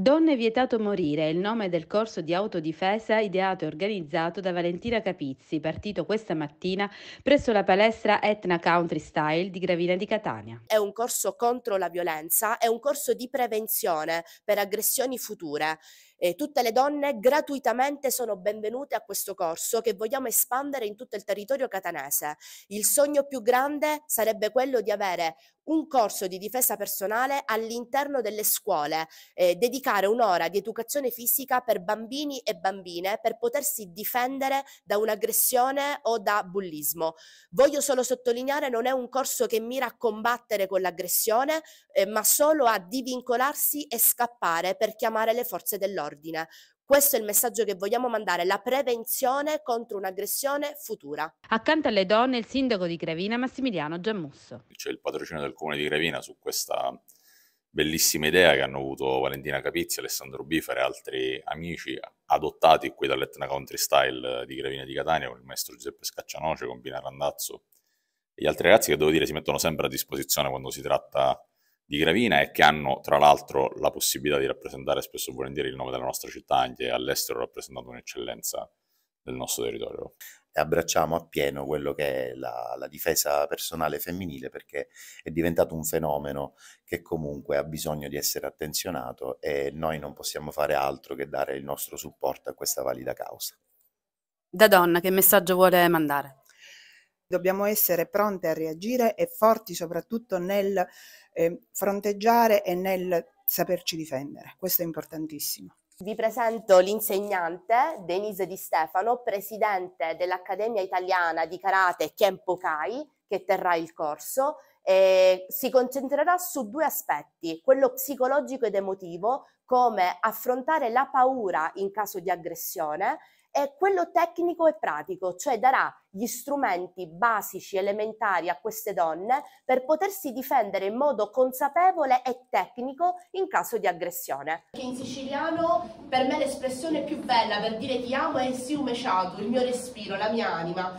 Donne vietato morire è il nome del corso di autodifesa ideato e organizzato da Valentina Capizzi, partito questa mattina presso la palestra Etna Country Style di Gravina di Catania. È un corso contro la violenza, è un corso di prevenzione per aggressioni future. E tutte le donne gratuitamente sono benvenute a questo corso che vogliamo espandere in tutto il territorio catanese. Il sogno più grande sarebbe quello di avere un corso di difesa personale all'interno delle scuole, eh, dedicare un'ora di educazione fisica per bambini e bambine per potersi difendere da un'aggressione o da bullismo. Voglio solo sottolineare, non è un corso che mira a combattere con l'aggressione, eh, ma solo a divincolarsi e scappare per chiamare le forze dell'ordine. Questo è il messaggio che vogliamo mandare, la prevenzione contro un'aggressione futura. Accanto alle donne il sindaco di Gravina Massimiliano Giammusso. C'è il patrocinio del comune di Gravina su questa bellissima idea che hanno avuto Valentina Capizzi, Alessandro Bifer e altri amici adottati qui dall'Etna Country Style di Gravina di Catania con il maestro Giuseppe Scaccianoce, con Pina Randazzo e gli altri ragazzi che devo dire si mettono sempre a disposizione quando si tratta di Gravina e che hanno tra l'altro la possibilità di rappresentare spesso e volentieri il nome della nostra città anche all'estero rappresentando un'eccellenza del nostro territorio. Abbracciamo appieno quello che è la, la, difesa personale femminile perché è diventato un fenomeno che comunque ha bisogno di essere attenzionato e noi non possiamo fare altro che dare il nostro supporto a questa valida causa. Da donna, che messaggio vuole mandare? Dobbiamo essere pronte a reagire e forti soprattutto nel eh, fronteggiare e nel saperci difendere. Questo è importantissimo. Vi presento l'insegnante Denise Di Stefano, presidente dell'Accademia Italiana di Karate Kenpokai, che terrà il corso. E si concentrerà su due aspetti, quello psicologico ed emotivo, come affrontare la paura in caso di aggressione è quello tecnico e pratico, cioè darà gli strumenti basici, elementari a queste donne per potersi difendere in modo consapevole e tecnico in caso di aggressione. In siciliano per me l'espressione più bella per dire ti amo è il siume il mio respiro, la mia anima.